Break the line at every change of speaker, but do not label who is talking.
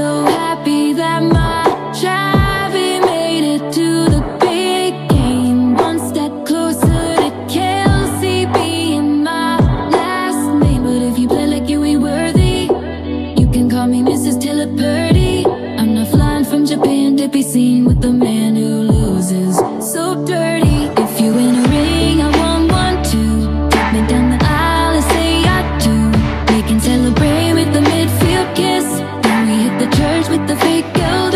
so happy that my Chevy made it to the big game. One step closer to Kelce being my last name. But if you play like you ain't worthy, you can call me Mrs. Tiller Purdy. I'm not flying from Japan to be seen with the man who loses. So dirty. If you in a ring, I want one too. Take me down the aisle and say I do. We can celebrate with the midfield church with the fake girl